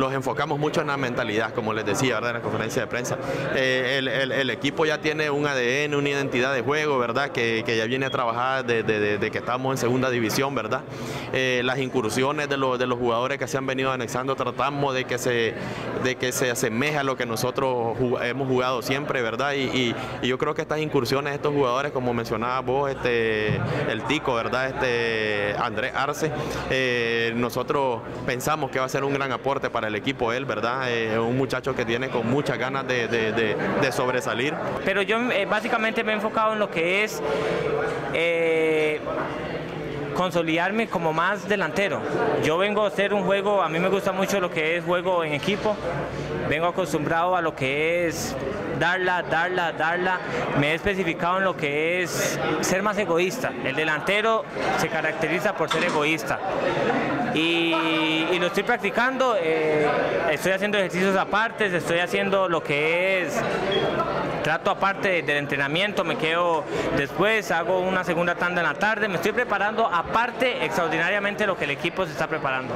los enfocamos mucho en la mentalidad, como les decía, ¿verdad? En la conferencia de prensa. Eh, el, equipo ya tiene un ADN, una identidad de juego, ¿verdad? Que, ya viene a trabajar desde que estamos en segunda división, ¿verdad? Eh, las incursiones de los, de los jugadores que se han venido anexando, tratamos de que se, de que se asemeje a lo que nosotros hemos jugado siempre, ¿verdad? Y, yo creo que estas incursiones, estos jugadores, como mencionaba vos, este, el Tico, ¿verdad? Este, Andrés Arce, eh, nosotros pensamos que va a ser un gran aporte para el equipo él, ¿verdad? Eh, un muchacho que tiene con muchas ganas de, sobresalir. Pero yo eh, básicamente me he enfocado en lo que es consolidarme como más delantero. Yo vengo a hacer un juego, a mí me gusta mucho lo que es juego en equipo, vengo acostumbrado a lo que es darla, darla, darla. Me he especificado en lo que es ser más egoísta. El delantero se caracteriza por ser egoísta. Y, lo estoy practicando, eh, estoy haciendo ejercicios aparte, estoy haciendo lo que es trato aparte del entrenamiento, me quedo después, hago una segunda tanda en la tarde, me estoy preparando aparte extraordinariamente lo que el equipo se está preparando.